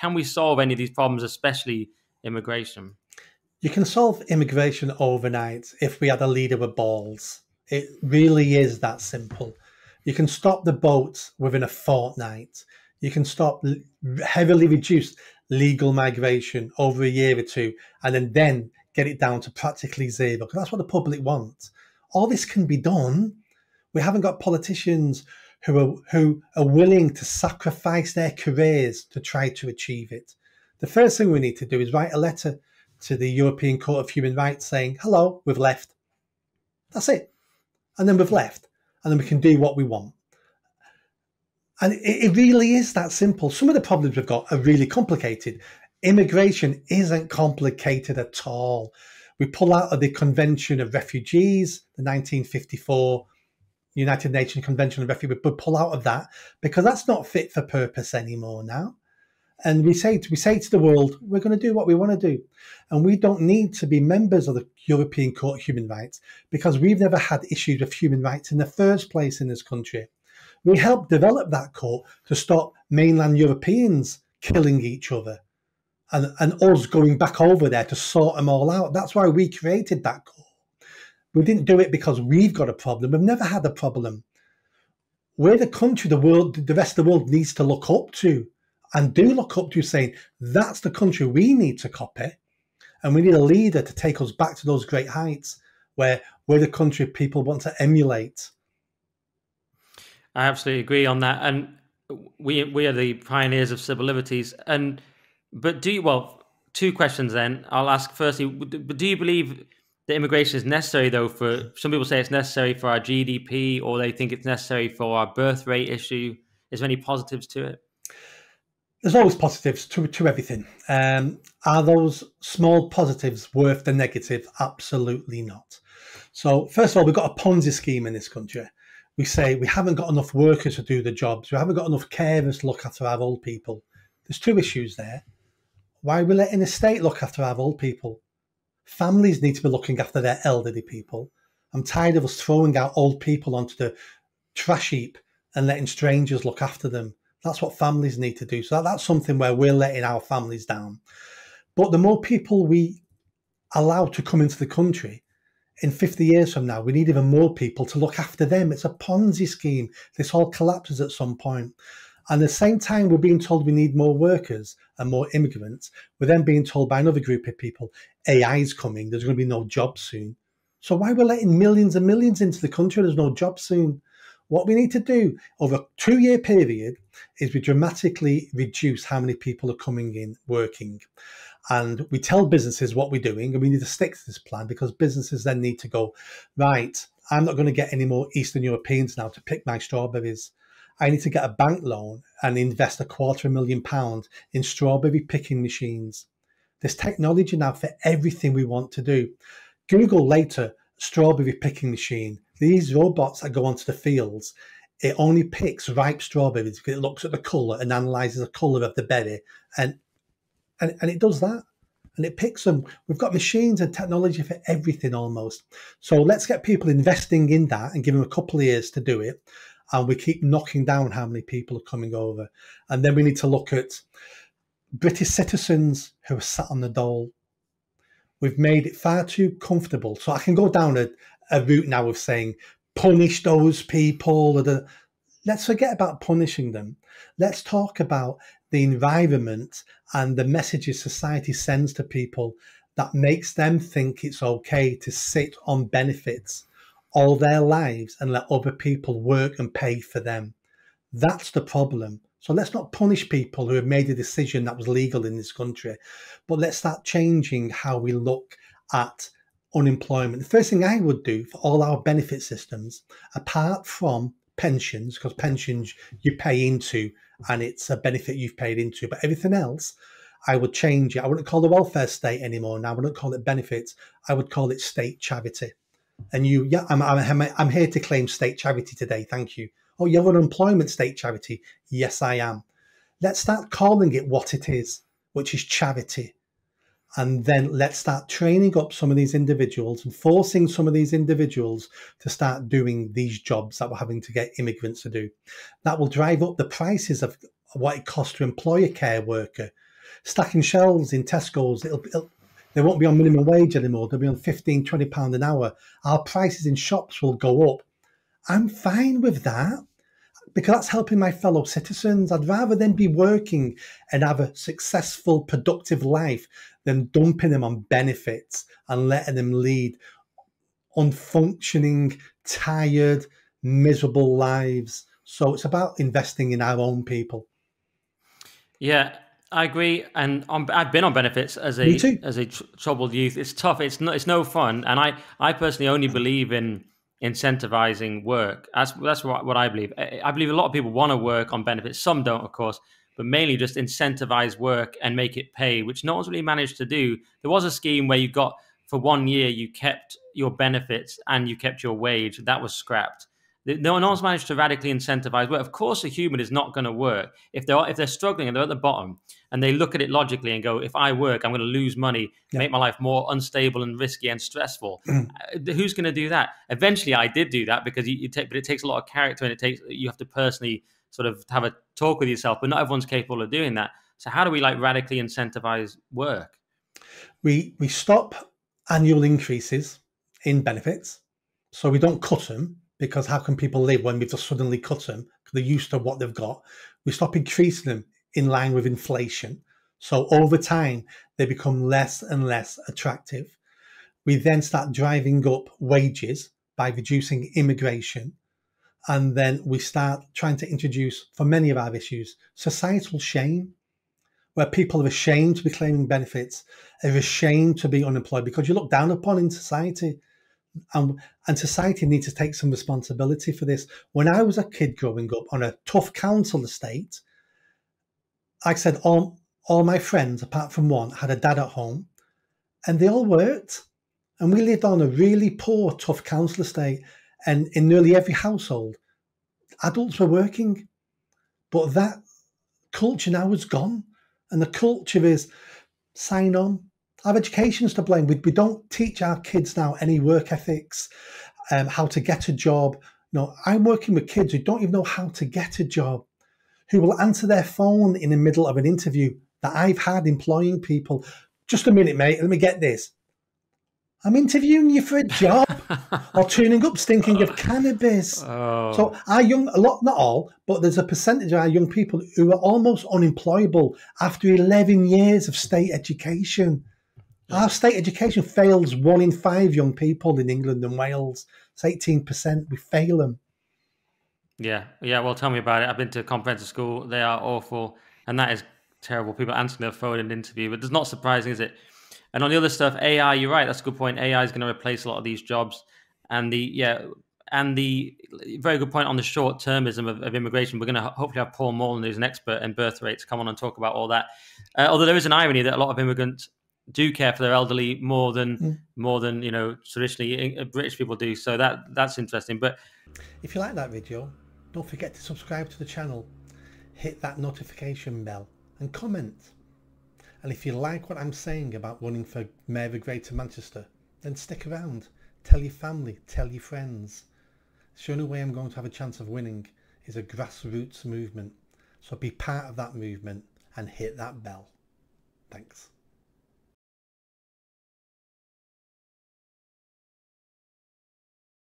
Can we solve any of these problems, especially immigration? You can solve immigration overnight if we had a leader with balls. It really is that simple. You can stop the boats within a fortnight. You can stop heavily reduce legal migration over a year or two, and then, then get it down to practically zero. Because that's what the public want. All this can be done. We haven't got politicians who are who are willing to sacrifice their careers to try to achieve it. The first thing we need to do is write a letter to the European Court of Human Rights saying, "Hello, we've left." That's it, and then we've left, and then we can do what we want. And it, it really is that simple. Some of the problems we've got are really complicated. Immigration isn't complicated at all. We pull out of the Convention of Refugees, the 1954 United Nations Convention on Refugee, would pull out of that because that's not fit for purpose anymore now. And we say to, we say to the world, we're going to do what we want to do, and we don't need to be members of the European Court of Human Rights because we've never had issues with human rights in the first place in this country. We helped develop that court to stop mainland Europeans killing each other, and and us going back over there to sort them all out. That's why we created that court. We didn't do it because we've got a problem. We've never had a problem. We're the country the world, the rest of the world needs to look up to and do look up to saying that's the country we need to copy. And we need a leader to take us back to those great heights where we're the country people want to emulate. I absolutely agree on that. And we we are the pioneers of civil liberties. And but do you well, two questions then. I'll ask firstly, but do you believe the immigration is necessary though for some people say it's necessary for our GDP or they think it's necessary for our birth rate issue. Is there any positives to it? There's always positives to, to everything. Um, are those small positives worth the negative? Absolutely not. So, first of all, we've got a Ponzi scheme in this country. We say we haven't got enough workers to do the jobs. We haven't got enough carers to look after our old people. There's two issues there. Why are we letting the state look after our old people? Families need to be looking after their elderly people. I'm tired of us throwing out old people onto the trash heap and letting strangers look after them. That's what families need to do. So that, that's something where we're letting our families down. But the more people we allow to come into the country, in 50 years from now, we need even more people to look after them. It's a Ponzi scheme. This all collapses at some point. And at the same time, we're being told we need more workers and more immigrants. We're then being told by another group of people, AI is coming, there's going to be no jobs soon. So why we're letting millions and millions into the country, there's no jobs soon. What we need to do over a two year period is we dramatically reduce how many people are coming in working. And we tell businesses what we're doing, and we need to stick to this plan because businesses then need to go, right, I'm not going to get any more Eastern Europeans now to pick my strawberries. I need to get a bank loan and invest a quarter of a million pounds in strawberry picking machines. There's technology now for everything we want to do. Google later strawberry picking machine. These robots that go onto the fields, it only picks ripe strawberries because it looks at the colour and analyzes the colour of the berry, and, and and it does that, and it picks them. We've got machines and technology for everything almost. So let's get people investing in that and give them a couple of years to do it, and we keep knocking down how many people are coming over. And then we need to look at British citizens who are sat on the dole. We've made it far too comfortable. So I can go down a, a route now of saying, punish those people. Let's forget about punishing them. Let's talk about the environment and the messages society sends to people that makes them think it's okay to sit on benefits all their lives and let other people work and pay for them. That's the problem. So let's not punish people who have made a decision that was legal in this country, but let's start changing how we look at unemployment. The first thing I would do for all our benefit systems, apart from pensions, because pensions you pay into and it's a benefit you've paid into, but everything else, I would change it. I wouldn't call the welfare state anymore now. I wouldn't call it benefits. I would call it state charity. And you, yeah, I'm, I'm, I'm here to claim state charity today. Thank you. Oh, you have an employment state charity. Yes, I am. Let's start calling it what it is, which is charity. And then let's start training up some of these individuals and forcing some of these individuals to start doing these jobs that we're having to get immigrants to do. That will drive up the prices of, what it costs to employ a care worker. Stacking shelves in Tesco's, it'll, it'll, they won't be on minimum wage anymore. They'll be on 15, 20 pound an hour. Our prices in shops will go up. I'm fine with that because that's helping my fellow citizens. I'd rather them be working and have a successful, productive life than dumping them on benefits and letting them lead unfunctioning, tired, miserable lives. So it's about investing in our own people. Yeah, I agree, and I've been on benefits as a as a tr- troubled youth. It's tough. It's no, it's no fun, and I I personally only believe in incentivizing work. That's that's what, what I believe. I believe a lot of people want to work on benefits. Some don't, of course, but mainly just incentivize work and make it pay, which no one's really managed to do. There was a scheme where you got for one year you kept your benefits and you kept your wage. That was scrapped. No one's managed to radically incentivize work. Of course, a human is not going to work if they're if they're struggling and they're at the bottom and they look at it logically and go, "If I work, I'm going to lose money, yeah. make my life more unstable and risky and stressful." uh, who's going to do that? Eventually, I did do that because you, you take, but it takes a lot of character and it takes you have to personally sort of have a talk with yourself. But not everyone's capable of doing that. So, how do we like radically incentivize work? We we stop annual increases in benefits, so we don't cut them because how can people live when we've just suddenly cut them? They're used to what they've got. We stop increasing them in line with inflation. So over time, they become less and less attractive. We then start driving up wages by reducing immigration. And then we start trying to introduce, for many of our issues, societal shame, where people are ashamed to be claiming benefits, are ashamed to be unemployed because you look down upon in society and, and society needs to take some responsibility for this. When I was a kid growing up on a tough council estate, I said, all, all my friends, apart from one, had a dad at home and they all worked. And we lived on a really poor, tough council estate. And in nearly every household, adults were working. But that culture now is gone. And the culture is sign on, our education's to blame. We, we don't teach our kids now any work ethics, um, how to get a job. No, I'm working with kids who don't even know how to get a job, who will answer their phone in the middle of an interview that I've had employing people. Just a minute, mate. Let me get this. I'm interviewing you for a job or tuning up stinking of cannabis. Oh. So our young, a lot, not all, but there's a percentage of our young people who are almost unemployable after 11 years of state education. Our state education fails one in five young people in England and Wales. It's 18%. We fail them. Yeah, yeah. Well, tell me about it. I've been to a comprehensive school. They are awful, and that is terrible. People answering their phone in an interview, but it's not surprising, is it? And on the other stuff, AI. You're right. That's a good point. AI is going to replace a lot of these jobs, and the yeah, and the very good point on the short termism of, of immigration. We're going to hopefully have Paul Morland, who's an expert in birth rates, come on and talk about all that. Uh, although there is an irony that a lot of immigrants do care for their elderly more than mm. more than you know traditionally uh, British people do. So that that's interesting. But if you like that video, don't forget to subscribe to the channel, hit that notification bell, and comment. And if you like what I'm saying about running for Mayor of Greater Manchester, then stick around. Tell your family, tell your friends. The only way I'm going to have a chance of winning is a grassroots movement. So be part of that movement and hit that bell. Thanks.